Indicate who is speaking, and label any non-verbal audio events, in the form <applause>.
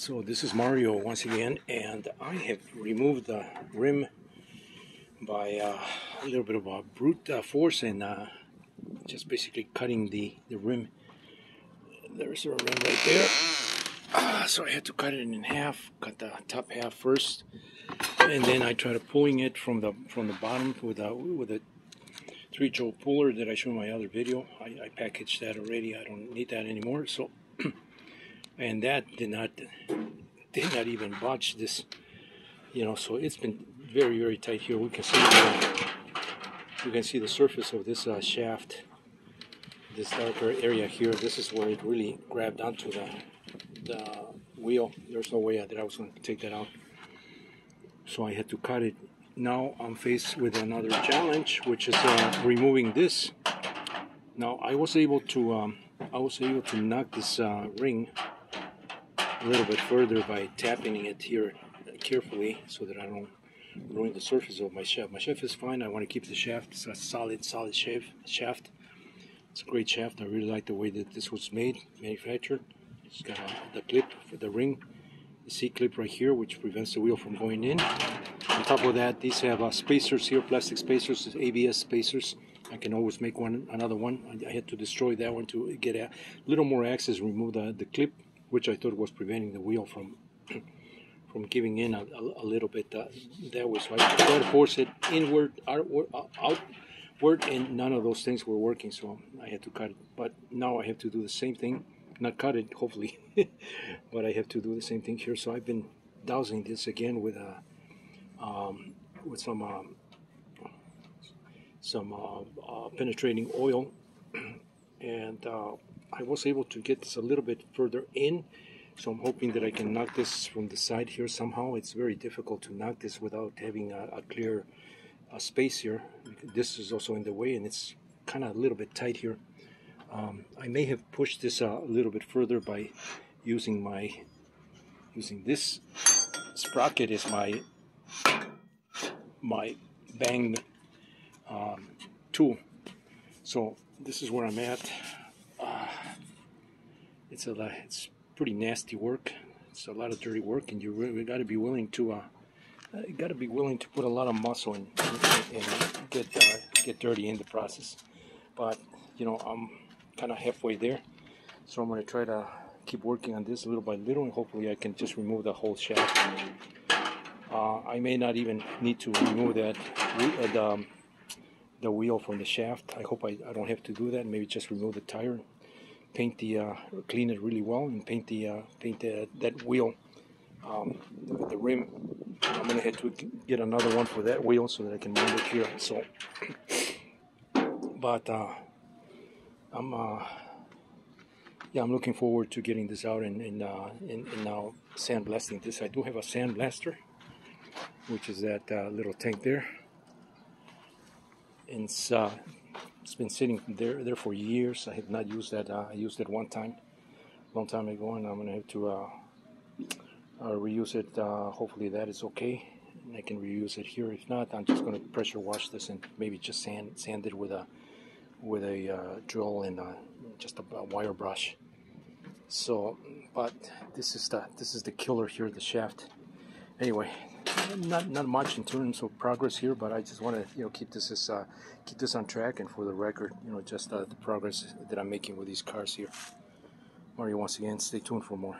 Speaker 1: So this is Mario once again, and I have removed the rim by uh, a little bit of a brute uh, force and uh, just basically cutting the, the rim. There's a rim right there. Ah, so I had to cut it in half, cut the top half first, and then I tried to pulling it from the from the bottom with a with a three jaw puller that I showed in my other video. I, I packaged that already. I don't need that anymore. So <clears throat> and that did not did not even botch this you know so it's been very very tight here. We can see the, you can see the surface of this uh, shaft this darker area here. This is where it really grabbed onto the the wheel. There's no way that I was going to take that out. So I had to cut it. Now I'm faced with another challenge which is uh, removing this. Now I was able to um, I was able to knock this uh, ring a little bit further by tapping it here carefully so that I don't ruin the surface of my shaft. My shaft is fine. I want to keep the shaft. It's a solid, solid shaft. shaft. It's a great shaft. I really like the way that this was made, manufactured. It's got a, the clip for the ring, the C clip right here, which prevents the wheel from going in. On top of that, these have uh, spacers here, plastic spacers, ABS spacers. I can always make one, another one. I, I had to destroy that one to get a little more access, remove the, the clip which I thought was preventing the wheel from from giving in a, a, a little bit uh, that way. So I tried to force it inward, outward, uh, outward, and none of those things were working. So I had to cut it. But now I have to do the same thing, not cut it, hopefully, <laughs> but I have to do the same thing here. So I've been dousing this again with a uh, um, with some um, some uh, uh, penetrating oil <clears throat> and uh, I was able to get this a little bit further in so I'm hoping that I can knock this from the side here somehow. It's very difficult to knock this without having a, a clear space here. This is also in the way and it's kind of a little bit tight here. Um, I may have pushed this a little bit further by using my using this sprocket is my my bang um, tool. So this is where I'm at it's a it's pretty nasty work. It's a lot of dirty work, and you really got to be willing to uh, uh got to be willing to put a lot of muscle and, and get uh, get dirty in the process. But you know, I'm kind of halfway there, so I'm to try to keep working on this little by little, and hopefully I can just remove the whole shaft. Uh, I may not even need to remove that uh, the, the wheel from the shaft. I hope I, I don't have to do that. Maybe just remove the tire paint the uh, clean it really well and paint the uh, paint the, that wheel um, the, the, rim. I'm gonna have to get another one for that wheel so that I can mount it here so. But uh, I'm uh, yeah I'm looking forward to getting this out and, and, uh, and, and now sandblasting this. I do have a sandblaster which is that uh, little tank there. And it's been sitting there there for years. I have not used that. Uh, I used it one time, long time ago, and I'm gonna have to uh, uh, reuse it. Uh, hopefully that is okay, and I can reuse it here. If not, I'm just gonna pressure wash this and maybe just sand sand it with a with a uh, drill and just a, a wire brush. So, but this is the this is the killer here, the shaft. Anyway, not not much in terms of progress here, but I just want to you know keep this as uh, keep this on track and for the record, you know, just uh, the progress that I'm making with these cars here. Mario, once again, stay tuned for more.